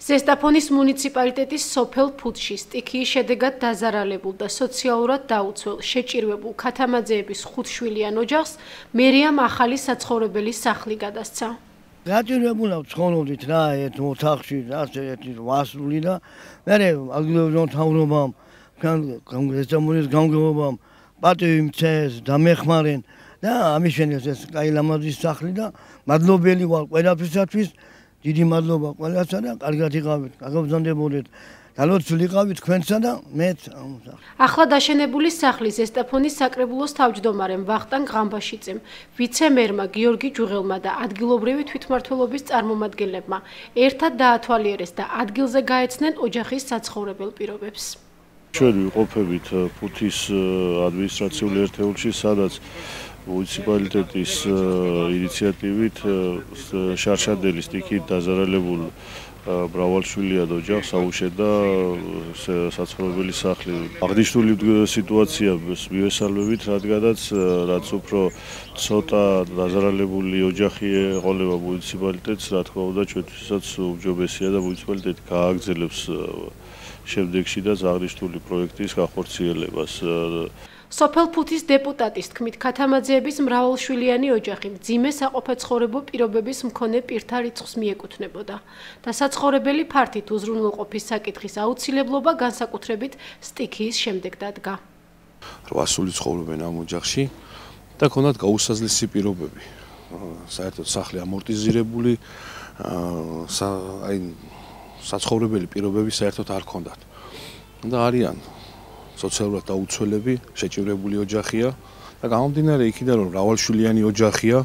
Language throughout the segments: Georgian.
ზესტაფონის მუნიციპალიტეტის სოფელ ფუთში სტიქიის შედეგად დაზარალებულ და სოციალურად დაუცველ შეჭირვებულ ქათამაძეების ხუთშვილიან ოჯახს მერიამ ახალი საცხოვრებელი სახლი გადასცა. გაჭირებულა ცხოვრობდით რა ერთ ოთახში ასე ერთი ვასული და მე აგლებო თავრობამ კონგრესის გამგებლობამ პატივი მცეს და მეხმარენ და ამიშენეს ეს კაი ლამაზი სახლი და მადლობელი ვარ ყველაფრისათვის დიდი მადლობა ყველასა და კარგად იყავით, გაგაბზანდებოდეთ. გალოცული იყავით თქვენსა და მეც. ახლა დაშენებული სახლის ესტაფონის საკრებულოს თავმჯდომარემ ვახტანგ ღამბაშიძემ, ვიცე-მერმა გიორგი ჯუღელმა და ადგილობრივი თვითმმართველობის წარმომადგენლებმა ერთად დაათვალიერეს და ადგილზე გაეცნენ ოჯახის საცხოვრებელ პირობებს. ჩვენ ვიყოფებით ფუთის ადმინისტრაციული ერთეულში, სადაც მუნიციპალიტეტის ინიციატივით შარშადელის ტიქით დაზარალებულ ბრავალშვილია ოჯახს აუშედა საცხოვრებელი სახლი. აღნიშნული სიტუაცია მიესალმებით, რადგანაც რაც უფრო ცოტა დაზარალებული ოჯახი ეყოლება მუნიციპალიტეტს, რა თქმა უნდა, ჩვენთვისაც უმჯობესია და მუნიციპალიტეტი გააგრძელებს შემდეგში და აღნიშნული პროექტის გახორციელებას. სოფელ ფუთის დეპუტატის თქმით, ქათამაძეების მრავალშვილიანი ოჯახი მძიმე საყოფაცხოვრებო პირობების მქონე პირთა რიცხვს მიეკუთვნებოდა და საცხოვრებელი ფართით უზრუნველყოფის საკითხის აუცილებლობა განსაკუთრებით სტიქიის შემდეგ დადგა. 800 ცხოვრობენ ამ ოჯახში და ქონდათ გაუსაზლისი პირობები. საერთოდ სახლი ამორტიზირებული აი საცხოვრებელი პირობები საერთოდ არ ქონდათ. და არიან. სოციალურად დაუცველები, შეჭირებული ოჯახია და გამომდინარე იქიდან რომ რავალშვილიანი ოჯახია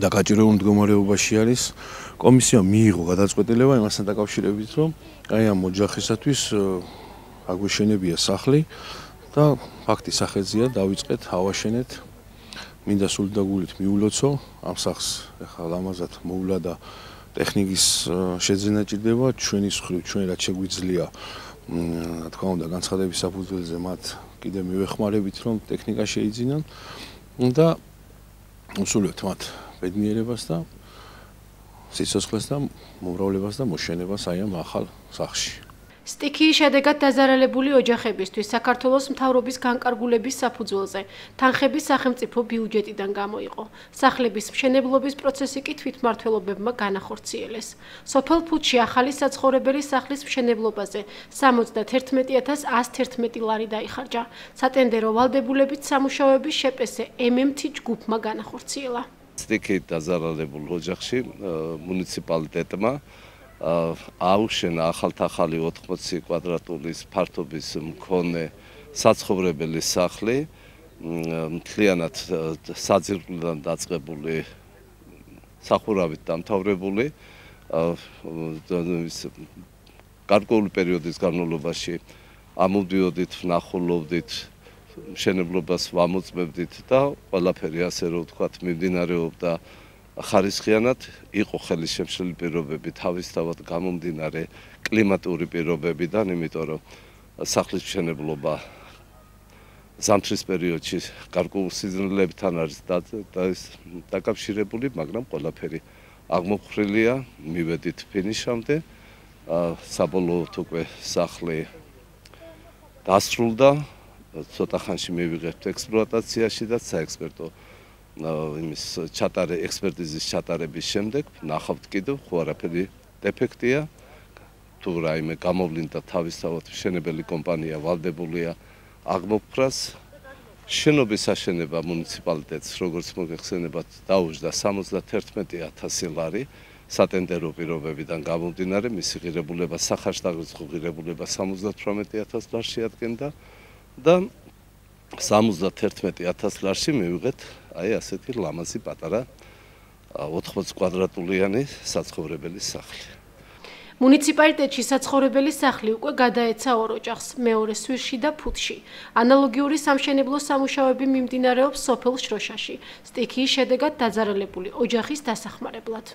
და გაჭირებულ მდგომარეობაში არის, კომისია მიიღო გადაწყვეტილება იმასთან დაკავშირებით, რომ აი ამ ოჯახისათვის აგვეშენებია სახლი და ფაქტი სახელზია დავიწყეთ ავაშენეთ. მინდა სულ დაგულით მიულოცო. ამ სახს ახლა ლამაზად მოვლა და ტექნიკის შეძენა ჭირდება ჩვენი ხრი ჩვენ რაც შეგვიძლია რა თქმა უნდა განცხადების საფუძველზე მათ კიდე მივეხმარებით რომ ტექნიკა შეიძინონ. და უსულებთ მათ ბედნიერებას და სიცოცხლეს და მომრავლებას და მოშენებას აი ამ ახალ სახლში სტიქიის შედეგად დაზარალებული ოჯახებისთვის საქართველოს მთავრობის განკარგულების საფუძველზე თანხების სახელმწიფო ბიუჯეტიდან გამოიყო. სახლების მშენებლობის პროცესი კი თვითმართველობებმა განახორციელეს. სოფელ ფუთში ახალი საცხოვრებელი სახლის მშენებლობაზე 71111 ლარი დაიხარჯა. სატენდერო ვალდებულებით სამუშაოების შეპესე MMT ჯგუფმა განახორციელა. სტიქიის დაზარალებულ ოჯახში მუნიციპალიტეტმა აუშენა ახალთახალი 80 კვადრატულის ფართობის მქონე საცხოვრებელი სახლი მთლიანად საძირკვლიდან დაწყებული სახურავით დამთავრებული ის გარკვეული პერიოდის განმავლობაში ამოდიოდით, ნახულობდით, მშენებლობას ვამოწმებდით და ყველაფერი ასე რომ ვთქვათ, მიმდინარეობდა ხარისხიანად იყო ხელის შემშლელი პირობები თავისთავად გამომდინარე კლიმატური პირობებიდან, იმიტომ რომ სახლის მშენებლობა ზამთრის პერიოდში გარკვეულ სიზონლებთან არის დაკავშირებული, მაგრამ ყველაფერი აღმოფხრილია, მივედით ფინიშამდე. საბოლოოდ უკვე სახლი დასრულდა. ცოტა ხანში მივიღებთ ექსპლუატაციაში და საექსპერტო იმის ჩატარე ექსპერტიზის ჩატარების შემდეგ ნახავთ კიდევ ხო არაფერი დეფექტია. თუ რაიმე გამოვლინდა თავისთავად შენებელი კომპანია ვალდებულია აღმოფხრას შენობის აშენება მუნიციპალიტეტს როგორც მოგეხსენებათ დაუჯდა 71000 ლარი. სატენდერო პირობებიდან გამომდინარე მისი ღირებულება სახარშტაღის ღირებულება 78000 ლარს შეადგენდა და 71000 ლარში მივიღეთ აი ასეთი ლამაზი პატარა 80 კვადრატულიანი საცხოვრებელი სახლი. მუნიციპალიტეტში საცხოვრებელი სახლი უკვე გადაეცა ორ ოჯახს, მეორე სვირში და ფუთში. ანალოგიური სამშენებლო სამუშაოები მიმდინარეობს სოფელ შროშაში, სტიქიის შედეგად დაძარალებული ოჯახის დასახმარებლად.